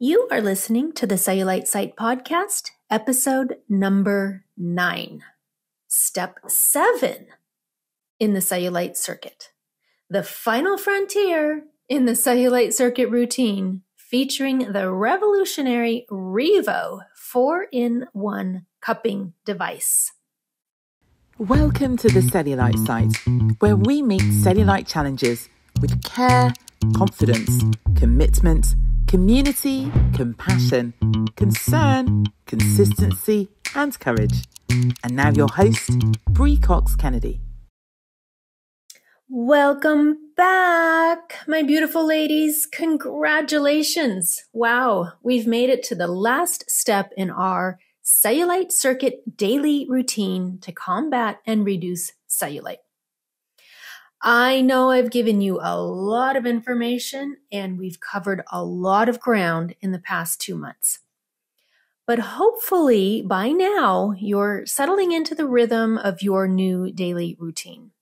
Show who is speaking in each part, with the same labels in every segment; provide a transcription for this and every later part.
Speaker 1: You are listening to the Cellulite Site Podcast, episode number nine, step seven in the cellulite circuit, the final frontier in the cellulite circuit routine, featuring the revolutionary Revo 4 in 1 cupping device.
Speaker 2: Welcome to the Cellulite Site, where we meet cellulite challenges with care, confidence, commitment community, compassion, concern, consistency, and courage. And now your host, Bree Cox Kennedy.
Speaker 1: Welcome back, my beautiful ladies. Congratulations. Wow, we've made it to the last step in our cellulite circuit daily routine to combat and reduce cellulite. I know I've given you a lot of information and we've covered a lot of ground in the past two months. But hopefully by now you're settling into the rhythm of your new daily routine.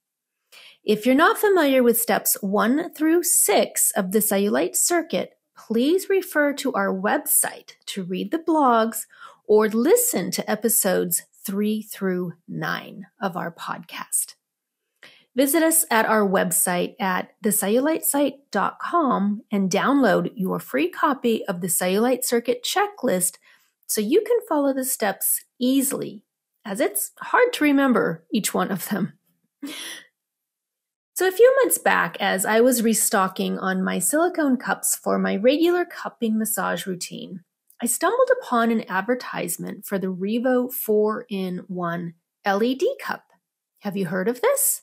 Speaker 1: If you're not familiar with steps one through six of the cellulite circuit, please refer to our website to read the blogs or listen to episodes three through nine of our podcast. Visit us at our website at thecellulitesite.com and download your free copy of the Cellulite Circuit checklist so you can follow the steps easily, as it's hard to remember each one of them. So, a few months back, as I was restocking on my silicone cups for my regular cupping massage routine, I stumbled upon an advertisement for the Revo 4 in 1 LED cup. Have you heard of this?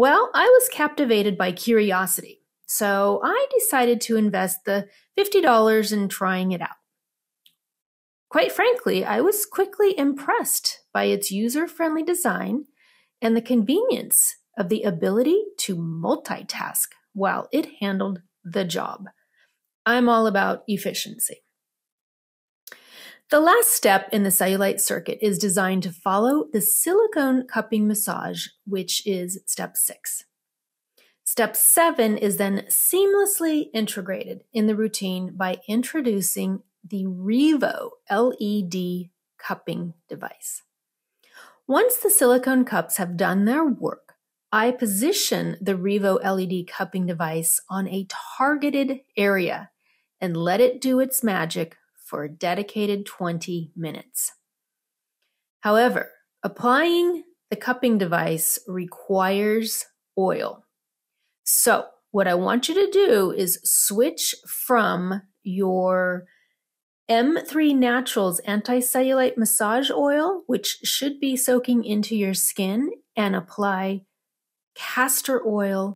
Speaker 1: Well, I was captivated by curiosity, so I decided to invest the $50 in trying it out. Quite frankly, I was quickly impressed by its user friendly design and the convenience of the ability to multitask while it handled the job. I'm all about efficiency. The last step in the cellulite circuit is designed to follow the silicone cupping massage, which is step six. Step seven is then seamlessly integrated in the routine by introducing the Revo LED cupping device. Once the silicone cups have done their work, I position the Revo LED cupping device on a targeted area and let it do its magic for a dedicated 20 minutes. However, applying the cupping device requires oil. So, what I want you to do is switch from your M3 Naturals anti-cellulite massage oil, which should be soaking into your skin, and apply castor oil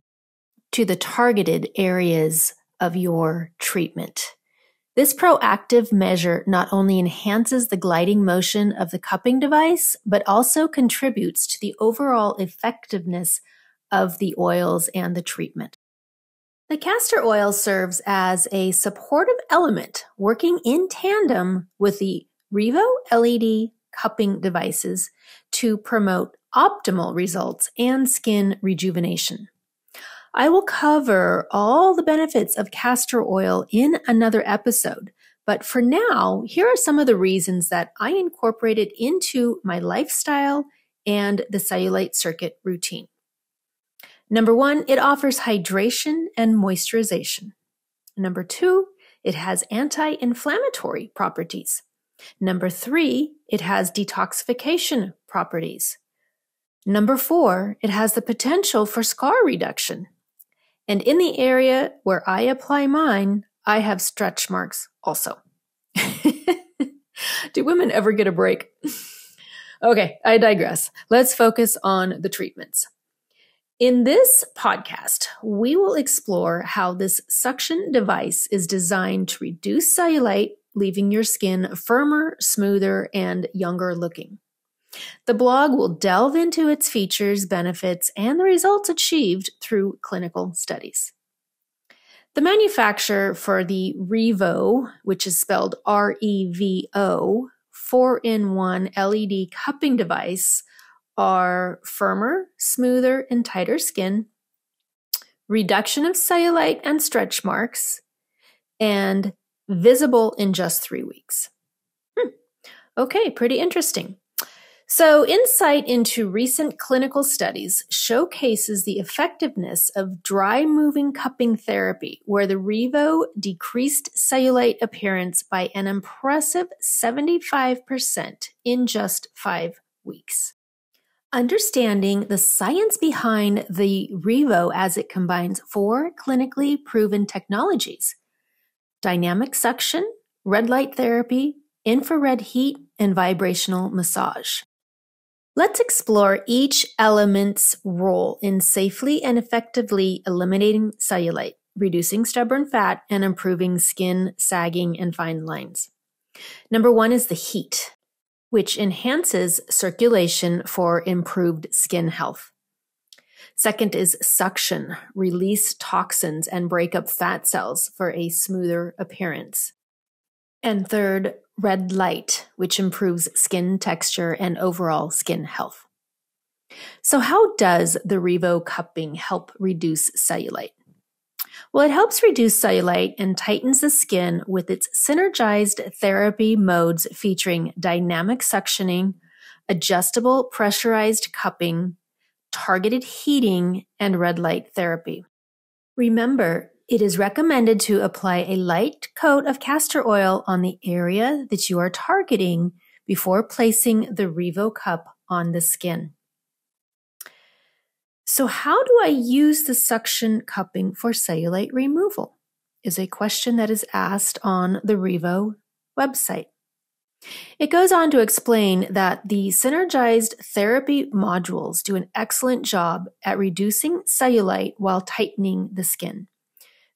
Speaker 1: to the targeted areas of your treatment. This proactive measure not only enhances the gliding motion of the cupping device, but also contributes to the overall effectiveness of the oils and the treatment. The castor oil serves as a supportive element working in tandem with the Revo LED cupping devices to promote optimal results and skin rejuvenation. I will cover all the benefits of castor oil in another episode. But for now, here are some of the reasons that I incorporate it into my lifestyle and the cellulite circuit routine. Number one, it offers hydration and moisturization. Number two, it has anti inflammatory properties. Number three, it has detoxification properties. Number four, it has the potential for scar reduction. And in the area where I apply mine, I have stretch marks also. Do women ever get a break? okay, I digress. Let's focus on the treatments. In this podcast, we will explore how this suction device is designed to reduce cellulite, leaving your skin firmer, smoother, and younger looking. The blog will delve into its features, benefits, and the results achieved through clinical studies. The manufacturer for the Revo, which is spelled R E V O, 4 in 1 LED cupping device, are firmer, smoother, and tighter skin, reduction of cellulite and stretch marks, and visible in just three weeks. Hmm. Okay, pretty interesting. So, insight into recent clinical studies showcases the effectiveness of dry moving cupping therapy, where the Revo decreased cellulite appearance by an impressive 75% in just five weeks. Understanding the science behind the Revo as it combines four clinically proven technologies dynamic suction, red light therapy, infrared heat, and vibrational massage. Let's explore each element's role in safely and effectively eliminating cellulite, reducing stubborn fat, and improving skin sagging and fine lines. Number one is the heat, which enhances circulation for improved skin health. Second is suction, release toxins and break up fat cells for a smoother appearance. And third, red light, which improves skin texture and overall skin health. So, how does the Revo cupping help reduce cellulite? Well, it helps reduce cellulite and tightens the skin with its synergized therapy modes featuring dynamic suctioning, adjustable pressurized cupping, targeted heating, and red light therapy. Remember, it is recommended to apply a light coat of castor oil on the area that you are targeting before placing the Revo cup on the skin. So, how do I use the suction cupping for cellulite removal? Is a question that is asked on the Revo website. It goes on to explain that the synergized therapy modules do an excellent job at reducing cellulite while tightening the skin.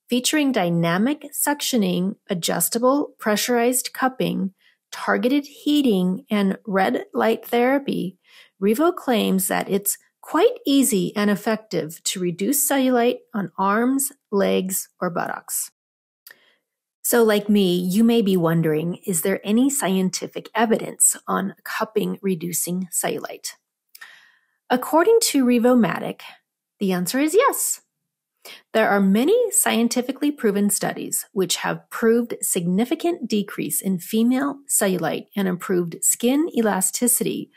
Speaker 1: Featuring dynamic suctioning, adjustable pressurized cupping, targeted heating, and red light therapy, Revo claims that it's quite easy and effective to reduce cellulite on arms, legs, or buttocks. So, like me, you may be wondering is there any scientific evidence on cupping reducing cellulite? According to Revomatic, the answer is yes. There are many scientifically proven studies which have proved significant decrease in female cellulite and improved skin elasticity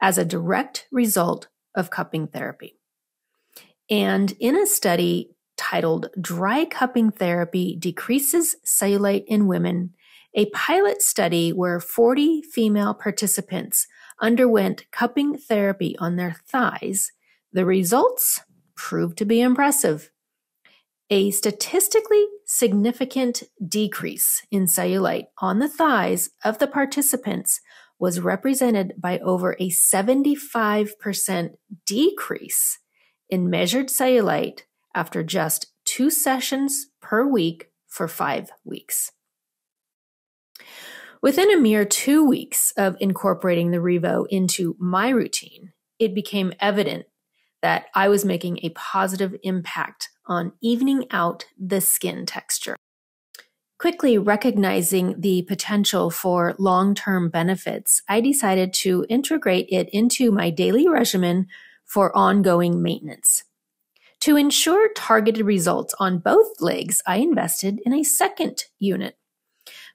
Speaker 1: as a direct result of cupping therapy. And in a study titled Dry Cupping Therapy Decreases Cellulite in Women, a pilot study where 40 female participants underwent cupping therapy on their thighs, the results proved to be impressive a statistically significant decrease in cellulite on the thighs of the participants was represented by over a 75% decrease in measured cellulite after just two sessions per week for five weeks. Within a mere two weeks of incorporating the Revo into my routine, it became evident that I was making a positive impact on evening out the skin texture. Quickly recognizing the potential for long term benefits, I decided to integrate it into my daily regimen for ongoing maintenance. To ensure targeted results on both legs, I invested in a second unit.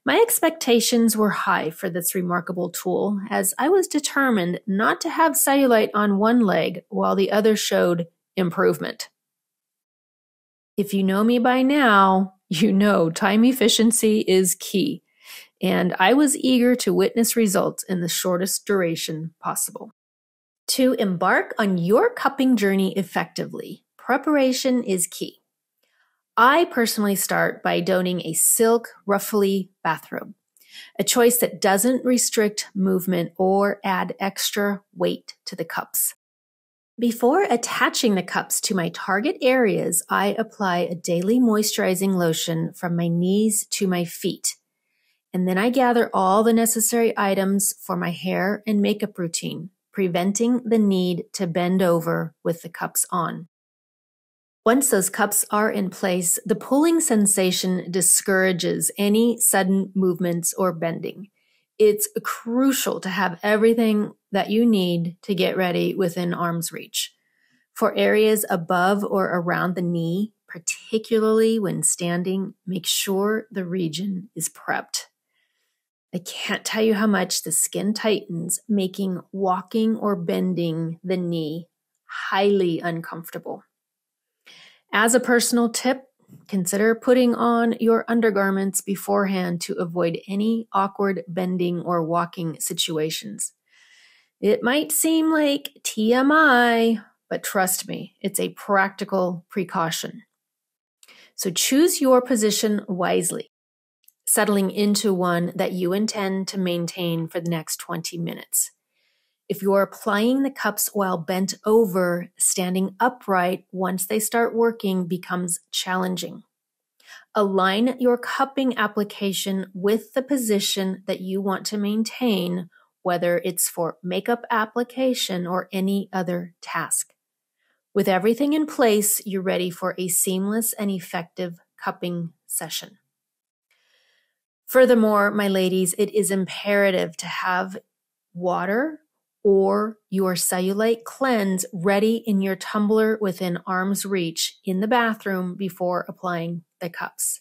Speaker 1: My expectations were high for this remarkable tool, as I was determined not to have cellulite on one leg while the other showed improvement. If you know me by now, you know time efficiency is key, and I was eager to witness results in the shortest duration possible. To embark on your cupping journey effectively, preparation is key. I personally start by donning a silk ruffly bathrobe, a choice that doesn't restrict movement or add extra weight to the cups. Before attaching the cups to my target areas, I apply a daily moisturizing lotion from my knees to my feet. And then I gather all the necessary items for my hair and makeup routine, preventing the need to bend over with the cups on. Once those cups are in place, the pulling sensation discourages any sudden movements or bending it's crucial to have everything that you need to get ready within arm's reach. For areas above or around the knee, particularly when standing, make sure the region is prepped. I can't tell you how much the skin tightens, making walking or bending the knee highly uncomfortable. As a personal tip, consider putting on your undergarments beforehand to avoid any awkward bending or walking situations. It might seem like TMI, but trust me, it's a practical precaution. So choose your position wisely settling into one that you intend to maintain for the next 20 minutes. If you're applying the cups while bent over, standing upright once they start working becomes challenging. Align your cupping application with the position that you want to maintain, whether it's for makeup application or any other task. With everything in place, you're ready for a seamless and effective cupping session. Furthermore, my ladies, it is imperative to have water or your cellulite cleanse ready in your tumbler within arm's reach in the bathroom before applying the cups.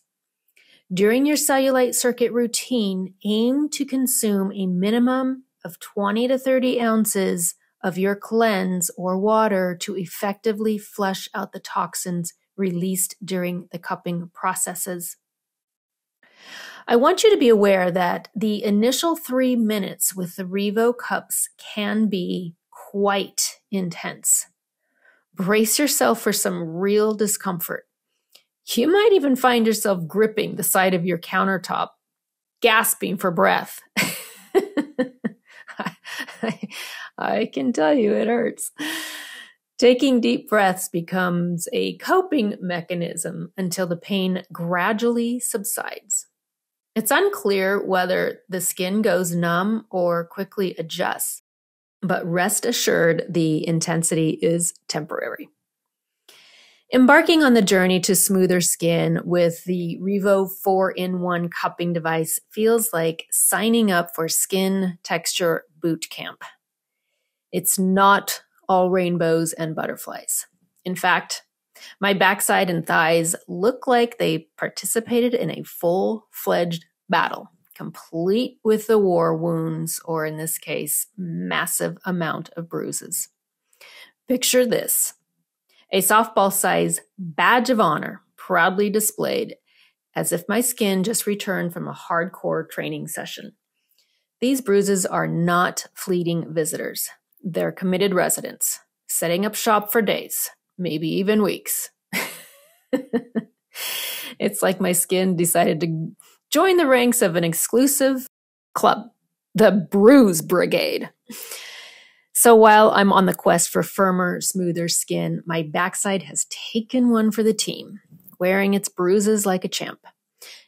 Speaker 1: During your cellulite circuit routine, aim to consume a minimum of 20 to 30 ounces of your cleanse or water to effectively flush out the toxins released during the cupping processes. I want you to be aware that the initial three minutes with the Revo cups can be quite intense. Brace yourself for some real discomfort. You might even find yourself gripping the side of your countertop, gasping for breath. I, can tell you it hurts. Taking deep breaths becomes a coping mechanism until the pain gradually subsides. It's unclear whether the skin goes numb or quickly adjusts, but rest assured the intensity is temporary. Embarking on the journey to smoother skin with the Revo 4 in 1 cupping device feels like signing up for skin texture boot camp. It's not all rainbows and butterflies. In fact, my backside and thighs look like they participated in a full fledged battle, complete with the war wounds, or in this case, massive amount of bruises. Picture this a softball size badge of honor proudly displayed as if my skin just returned from a hardcore training session. These bruises are not fleeting visitors. They're committed residents, setting up shop for days, maybe even weeks. it's like my skin decided to join the ranks of an exclusive club, the Bruise Brigade. So while I'm on the quest for firmer, smoother skin, my backside has taken one for the team, wearing its bruises like a champ.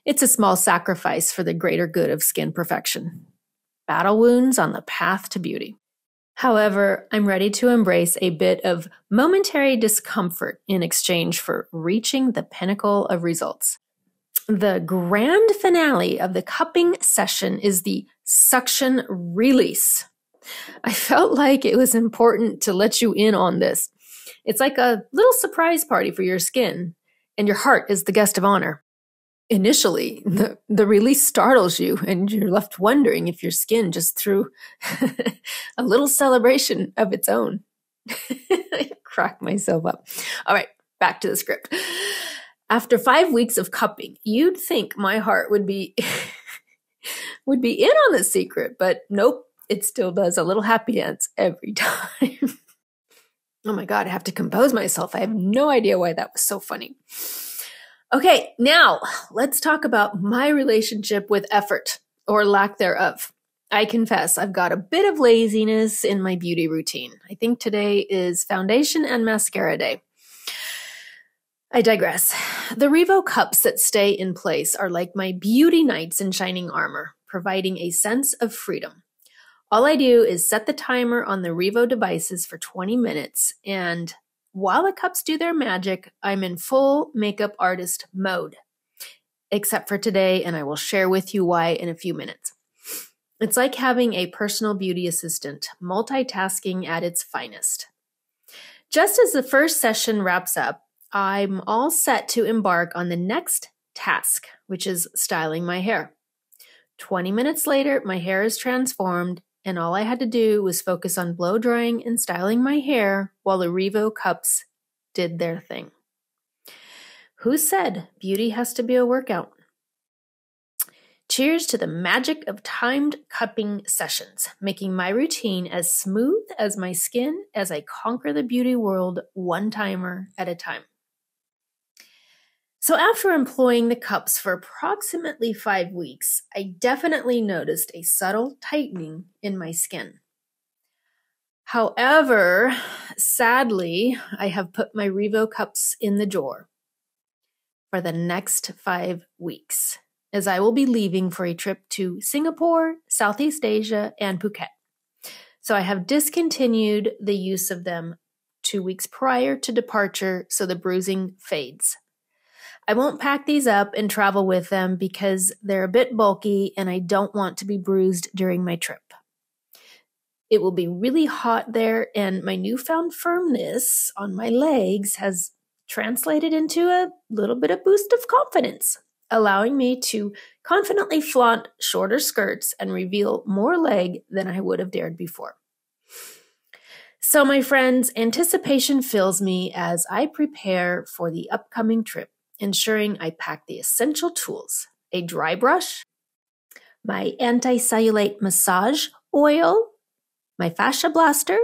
Speaker 1: It's a small sacrifice for the greater good of skin perfection. Battle wounds on the path to beauty. However, I'm ready to embrace a bit of momentary discomfort in exchange for reaching the pinnacle of results. The grand finale of the cupping session is the suction release. I felt like it was important to let you in on this. It's like a little surprise party for your skin, and your heart is the guest of honor. Initially, the, the release startles you, and you're left wondering if your skin just threw a little celebration of its own. Crack myself up. All right, back to the script. After five weeks of cupping, you'd think my heart would be would be in on the secret, but nope, it still does a little happy dance every time. oh my god, I have to compose myself. I have no idea why that was so funny. Okay, now let's talk about my relationship with effort or lack thereof. I confess I've got a bit of laziness in my beauty routine. I think today is foundation and mascara day. I digress. The Revo cups that stay in place are like my beauty knights in shining armor, providing a sense of freedom. All I do is set the timer on the Revo devices for 20 minutes, and while the cups do their magic, I'm in full makeup artist mode. Except for today, and I will share with you why in a few minutes. It's like having a personal beauty assistant, multitasking at its finest. Just as the first session wraps up, I'm all set to embark on the next task, which is styling my hair. 20 minutes later, my hair is transformed, and all I had to do was focus on blow drying and styling my hair while the Revo cups did their thing. Who said beauty has to be a workout? Cheers to the magic of timed cupping sessions, making my routine as smooth as my skin as I conquer the beauty world one timer at a time. So, after employing the cups for approximately five weeks, I definitely noticed a subtle tightening in my skin. However, sadly, I have put my Revo cups in the drawer for the next five weeks, as I will be leaving for a trip to Singapore, Southeast Asia, and Phuket. So I have discontinued the use of them two weeks prior to departure so the bruising fades. I won't pack these up and travel with them because they're a bit bulky and I don't want to be bruised during my trip. It will be really hot there, and my newfound firmness on my legs has translated into a little bit of boost of confidence, allowing me to confidently flaunt shorter skirts and reveal more leg than I would have dared before. So, my friends, anticipation fills me as I prepare for the upcoming trip ensuring I pack the essential tools a dry brush, my anti cellulite massage oil, my fascia blaster,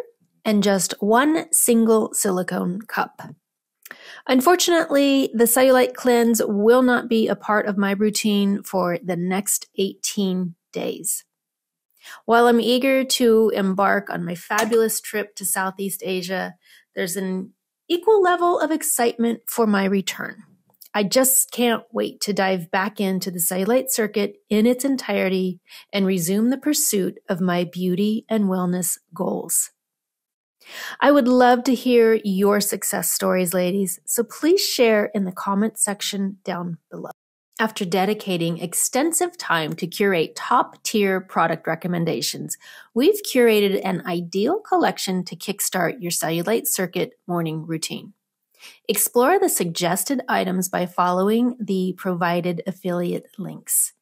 Speaker 1: and just one single silicone cup. Unfortunately, the cellulite cleanse will not be a part of my routine for the next 18 days. While I'm eager to embark on my fabulous trip to Southeast Asia, there's an equal level of excitement for my return. I just can't wait to dive back into the cellulite circuit in its entirety and resume the pursuit of my beauty and wellness goals. I would love to hear your success stories, ladies, so please share in the comment section down below. After dedicating extensive time to curate top tier product recommendations, we've curated an ideal collection to kickstart your cellulite circuit morning routine. Explore the suggested items by following the provided affiliate links.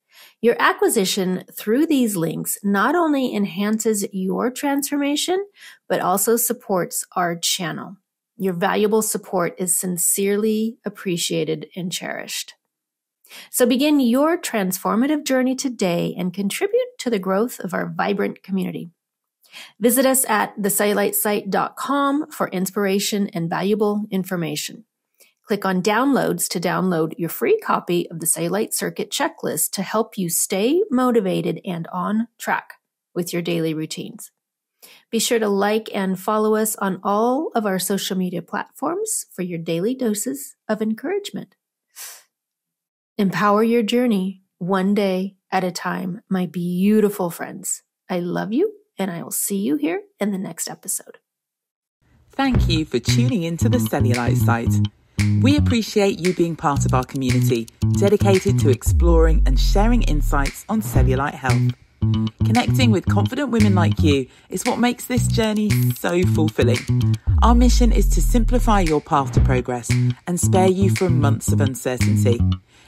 Speaker 1: Your acquisition through these links not only enhances your transformation, but also supports our channel. Your valuable support is sincerely appreciated and cherished. So begin your transformative journey today and contribute to the growth of our vibrant community. Visit us at thecellulitesite.com for inspiration and valuable information. Click on downloads to download your free copy of the Cellulite Circuit checklist to help you stay motivated and on track with your daily routines. Be sure to like and follow us on all of our social media platforms for your daily doses of encouragement. Empower your journey one day at a time, my beautiful friends. I love you and I will see you here in the next episode.
Speaker 2: Thank you for tuning into the Cellulite site. We appreciate you being part of our community, dedicated to exploring and sharing insights on cellulite health. Connecting with confident women like you is what makes this journey so fulfilling. Our mission is to simplify your path to progress and spare you from months of uncertainty.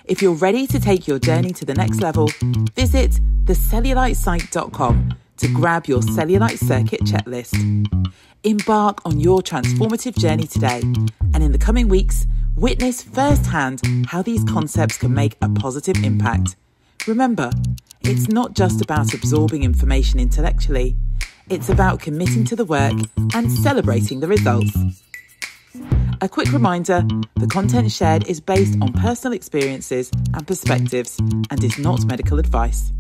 Speaker 2: If you're ready to take your journey to the next level, visit thecellulitesite.com to grab your cellulite circuit checklist. Embark on your transformative journey today, and in the coming weeks, witness firsthand how these concepts can make a positive impact. Remember, it's not just about absorbing information intellectually, it's about committing to the work and celebrating the results. A quick reminder the content shared is based on personal experiences and perspectives and is not medical advice.